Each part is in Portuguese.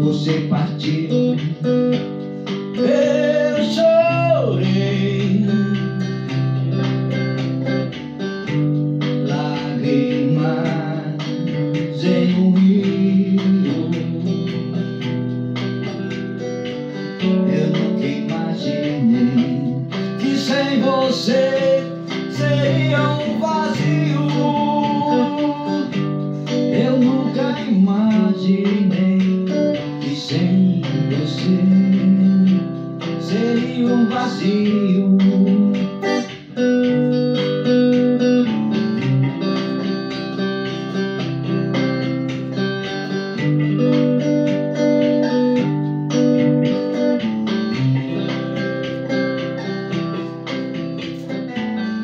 você partiu. Eu chorei, lágrimas em um rio. Eu nunca imaginei que sem você. você seria um vazio.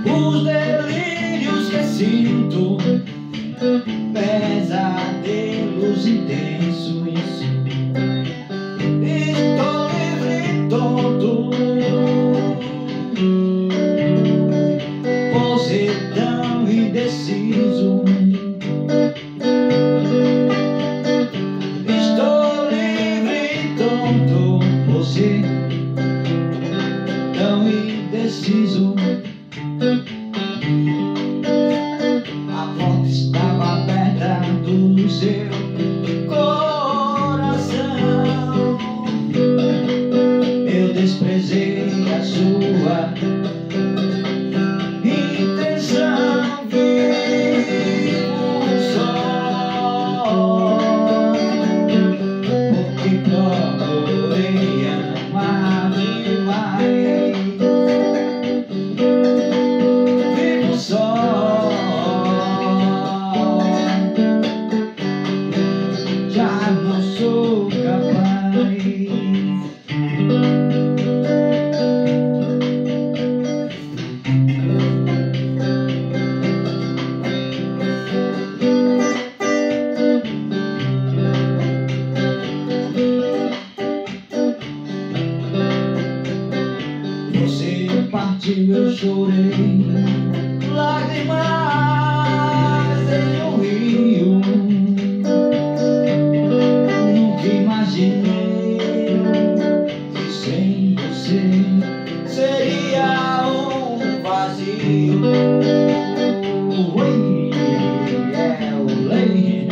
Os delírios que sinto, pesa de luz intensos. Indeciso. Estou livre tonto ser tão indeciso. A porta estava aberta do seu coração. Eu desprezei a sua partiu, eu chorei. Lágrimas em um rio. Nunca imaginei Que sem você Seria um vazio. Oi, é o lei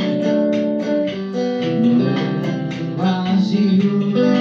vazio